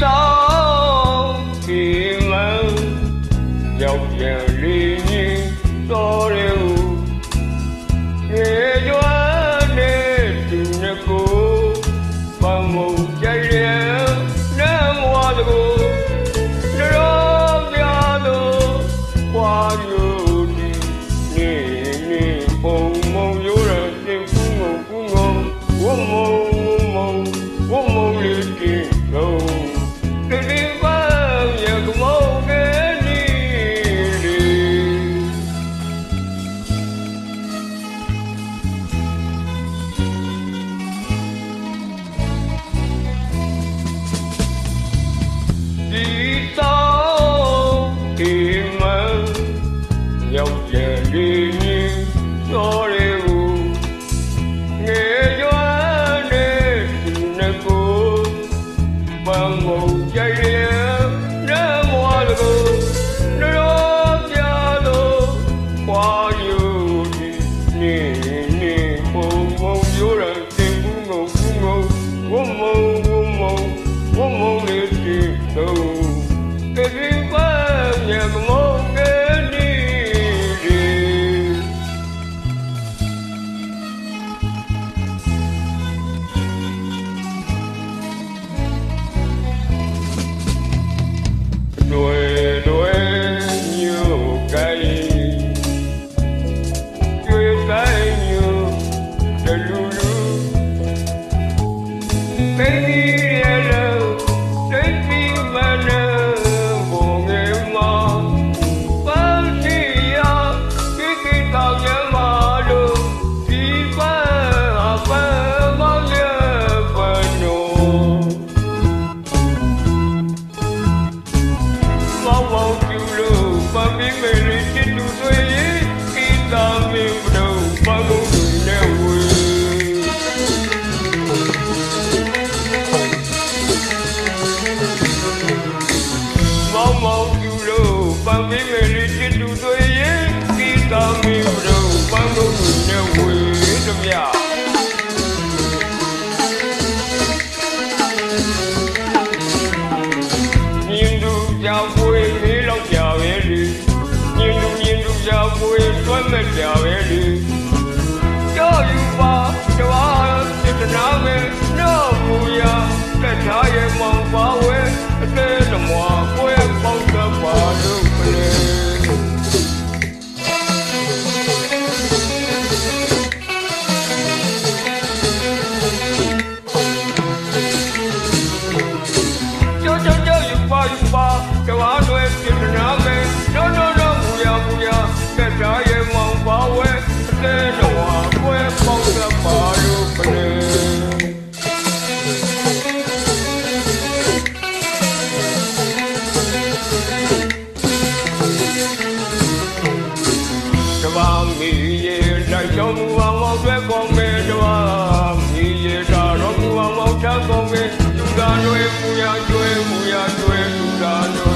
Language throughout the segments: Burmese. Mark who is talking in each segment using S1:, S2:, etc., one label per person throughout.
S1: sau khi mang dọc dẻo ly nhi to đều nghề gió nê từ nhà cô bằng mộng ရောက်ရဲ့လေးမြင်ကျော် Maybe တ်မဲ့ကြပဲလေကြောက်ယူပါကြွားစိတ်နာမဲ့တော့မူရာကထားရဲ့မောင်ပါဝဲအသေးတမွာကွဲပေါက်တတ်ပါလို့မလဲပါ မူရာကျွဲမူရာကျွဲလူသာတို့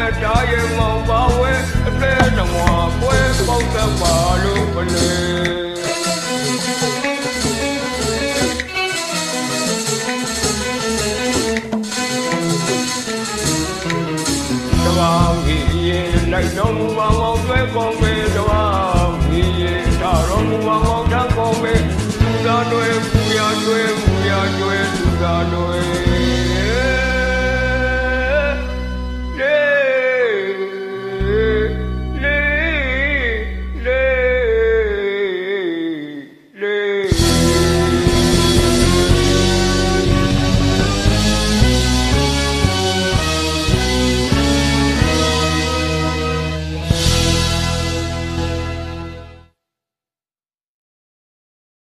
S1: လက်ချာရဲ့မောင်ပါဝဲအသေးတမွာကွဲပေါက်သက်ပါလို့ပလေလိုက်တော်မူပါမောင်တွဲပေါင်း